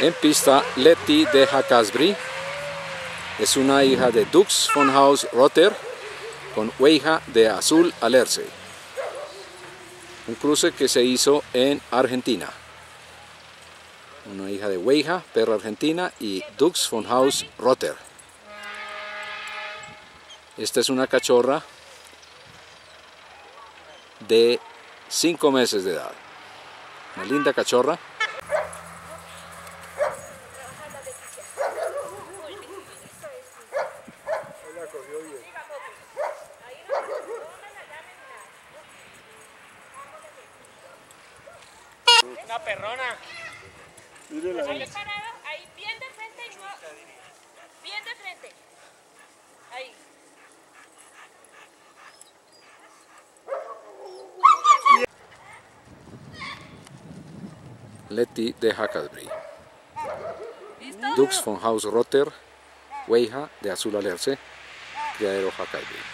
En pista, Letty de Hackasbury es una hija de Dux von Haus Rotter con Weija de Azul Alerce. Un cruce que se hizo en Argentina. Una hija de Weija, perra argentina, y Dux von Haus Rotter. Esta es una cachorra de 5 meses de edad. Una linda cachorra. Una perrona. Mírela ahí. Ahí parado, ahí bien de frente y no. Bien de frente. Ahí. Letty de Hackasbury. Dux von Haus Rotter, Weija de Azul Alerce, でアエロ破壊で